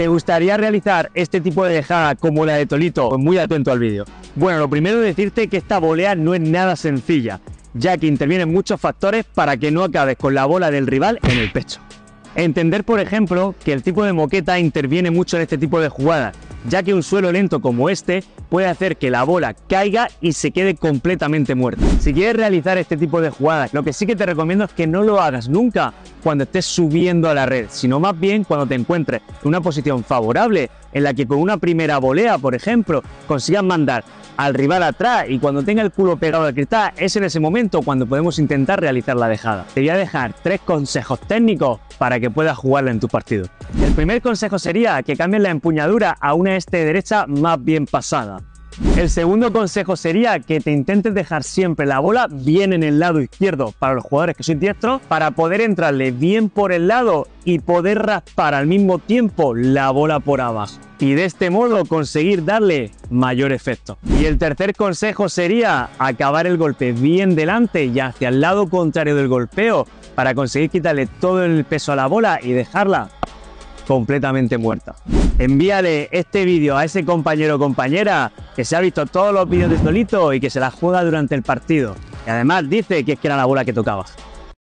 ¿Te gustaría realizar este tipo de dejada como la de Tolito? Pues muy atento al vídeo. Bueno, lo primero es decirte que esta volea no es nada sencilla, ya que intervienen muchos factores para que no acabes con la bola del rival en el pecho. Entender, por ejemplo, que el tipo de moqueta interviene mucho en este tipo de jugadas, ya que un suelo lento como este puede hacer que la bola caiga y se quede completamente muerta. Si quieres realizar este tipo de jugadas, lo que sí que te recomiendo es que no lo hagas nunca cuando estés subiendo a la red, sino más bien cuando te encuentres en una posición favorable en la que con una primera volea, por ejemplo, consigas mandar al rival atrás y cuando tenga el culo pegado al cristal, es en ese momento cuando podemos intentar realizar la dejada. Te voy a dejar tres consejos técnicos para que puedas jugarla en tu partido. El primer consejo sería que cambies la empuñadura a una este derecha más bien pasada. El segundo consejo sería que te intentes dejar siempre la bola bien en el lado izquierdo para los jugadores que sois diestros para poder entrarle bien por el lado y poder raspar al mismo tiempo la bola por abajo. Y de este modo conseguir darle mayor efecto. Y el tercer consejo sería acabar el golpe bien delante y hacia el lado contrario del golpeo para conseguir quitarle todo el peso a la bola y dejarla completamente muerta. Envíale este vídeo a ese compañero o compañera que se ha visto todos los vídeos de Solito y que se la juega durante el partido. Y además dice que es que era la bola que tocaba.